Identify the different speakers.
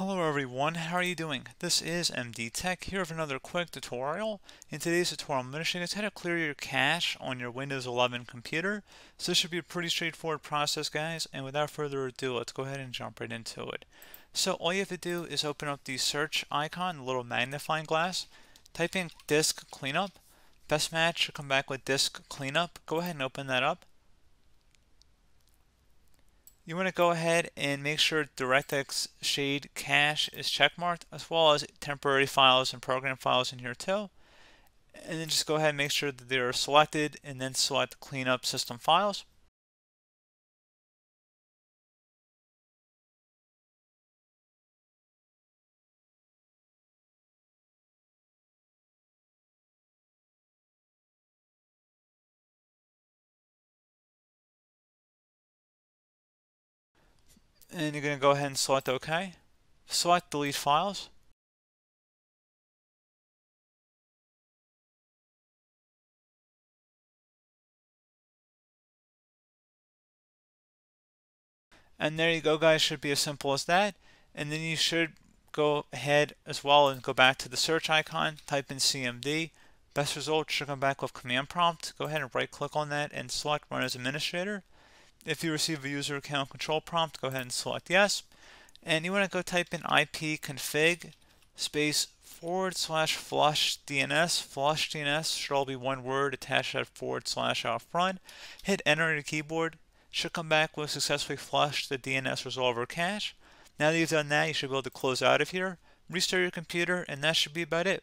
Speaker 1: Hello everyone, how are you doing? This is MD Tech here with another quick tutorial. In today's tutorial, I'm going to show you how to clear your cache on your Windows 11 computer. So this should be a pretty straightforward process guys, and without further ado, let's go ahead and jump right into it. So all you have to do is open up the search icon, the little magnifying glass, type in disk cleanup. Best match should come back with disk cleanup. Go ahead and open that up you want to go ahead and make sure DirectX Shader Cache is checkmarked as well as temporary files and program files in here too. And then just go ahead and make sure that they're selected and then select cleanup system files. And you're going to go ahead and select OK. Select Delete Files. And there you go guys, should be as simple as that. And then you should go ahead as well and go back to the search icon, type in CMD. Best result should come back with command prompt. Go ahead and right click on that and select run as administrator. If you receive a user account control prompt, go ahead and select yes. And you want to go type in ipconfig space forward slash flush DNS. Flush DNS should all be one word attached to forward slash out front. Hit enter on your keyboard. Should come back with successfully flushed the DNS resolver cache. Now that you've done that, you should be able to close out of here, restart your computer, and that should be about it.